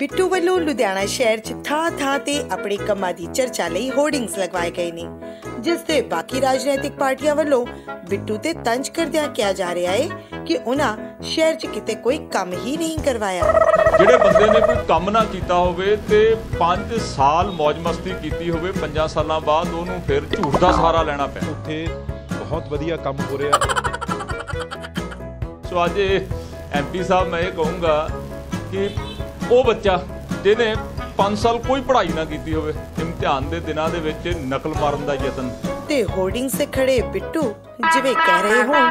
ਬਿੱਟੂ ਵੱਲੋਂ ਲੁਧਿਆਣਾ ਸ਼ਹਿਰ 'ਚ ਥਾਂ ਥਾਂ ਤੇ ਆਪਣੇ ਕੰਮਾਂ ਦੀ ਚਰਚਾ ਲਈ ਹੋਰਡਿੰਗਸ ਲਗਵਾਏ ਗਏ ਨੇ ਜਿਸ ਤੇ ਬਾਕੀ ਰਾਜਨੀਤਿਕ ਪਾਰਟੀਆਂ ਵੱਲੋਂ ਬਿੱਟੂ ਤੇ ਤੰਜ ਕਰਦਿਆਂ ਕਿਹਾ ਜਾ ਰਿਹਾ ਹੈ ਕਿ ਉਹਨਾਂ ਸ਼ਹਿਰ 'ਚ ਕਿਤੇ ਕੋਈ ਕੰਮ ਹੀ ਨਹੀਂ ਕਰਵਾਇਆ। ਜਿਹੜੇ ਬੰਦੇ ਨੇ ਕੋਈ ਕੰਮ ਨਾ ਕੀਤਾ ਹੋਵੇ ਤੇ 5 ਸਾਲ ਮौज ਮਸਤੀ ਕੀਤੀ ਹੋਵੇ 5 ਸਾਲਾਂ ਬਾਅਦ ਉਹਨੂੰ ਫਿਰ ਝੂਠ ਦਾ ਸਹਾਰਾ ਲੈਣਾ ਪਿਆ ਉੱਥੇ ਬਹੁਤ ਵਧੀਆ ਕੰਮ ਹੋ ਰਿਹਾ। ਸੋ ਅੱਜ ਐਮਪੀ ਸਾਹਿਬ ਮੈਂ ਇਹ ਕਹੂੰਗਾ ਕਿ ਉਹ ਬੱਚਾ ਜਿਹਨੇ 5 ਸਾਲ ਕੋਈ ਪੜ੍ਹਾਈ ਨਾ ਕੀਤੀ ਹੋਵੇ ਇਮਤਿਹਾਨ ਦੇ ਦਿਨਾਂ ਦੇ ਵਿੱਚ ਨਕਲ ਮਾਰਨ ਦਾ ਯਤਨ। ਤੇ ਹੋਰਡਿੰਗ 'ਤੇ ਖੜੇ ਬਿੱਟੂ ਜਿਵੇਂ ਕਹਿ ਰਹੇ ਹੋਣ।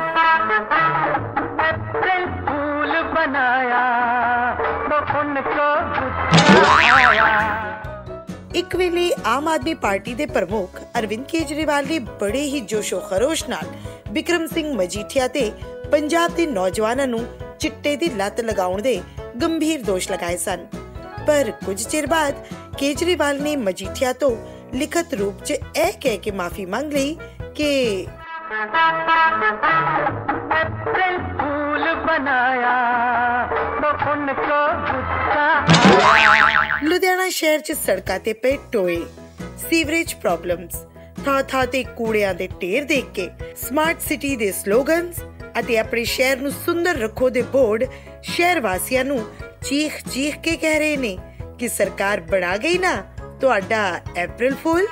ਇੱਕ ਵੇਲੇ ਆਮ ਆਦਮੀ ਪਾਰਟੀ ਦੇ ਪ੍ਰਮੁੱਖ ਅਰਵਿੰਦ ਕੇਜਰੀਵਾਲ ਨੇ ਬੜੇ ਹੀ ਜੋਸ਼ੋ ਖਰੋਸ਼ ਨਾਲ ਬਿਕਰਮ ਸਿੰਘ ਮਜੀਠੀਆ ਤੇ ਪੰਜਾਬ ਦੇ ਨੌਜਵਾਨਾਂ ਨੂੰ ਚਿੱਟੇ ਦੀ ਲੱਤ ਲਗਾਉਣ ਦੇ ਗੰਭੀਰ ਦੋਸ਼ ਲਗਾਏ ਸਨ ਪਰ ਕੁਝ ਚਿਰ ਬਾਅਦ ਕੇਜਰੀਵਾਲ ਨੇ ਮਜੀਠੀਆ ਤੋਂ ਲਿਖਤ ਰੂਪ 'ਚ ਇਹ ਕਹਿ ਕੇ ਮਾਫੀ ਮੰਗ ਲਈ ਕਿ अप्रैल फूल बनाया तो उनको गुस्सा आया ਲੁਧਿਆਣਾ ਸ਼ਹਿਰ 'ਚ ਸੜਕਾਂ ਤੇ ਪਏ ਟੋਏ ਸੀਵਰੇਜ ਪ੍ਰੋਬਲਮਸ ਥਾਂ ਥਾਂ ਤੇ ਕੂੜਿਆਂ ਦੇ ਢੇਰ ਦੇਖ ਕੇ ਸਮਾਰਟ ਸਿਟੀ ਦੇ ਸਲੋਗਨਸ ਅਤੇ ਆਪਣੇ ਸ਼ਹਿਰ ਨੂੰ ਸੁੰਦਰ ਰੱਖੋ ਦੇ ਬੋਰਡ ਸ਼ਹਿਰ ਵਾਸੀਆਂ ਨੂੰ ਚੀਖ ਚੀਖ ਕੇ ਕਹਿ ਰਹੇ ਨੇ ਕਿ ਸਰਕਾਰ ਬਣਾ ਗਈ ਨਾ ਤੁਹਾਡਾ ਅਪ੍ਰੈਲ ਫੂਲ?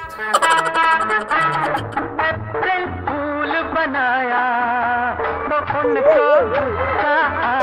ਅਪ੍ਰੈਲ ਫੂਲ ਬਣਾਇਆ। ਨੋ ਕਾ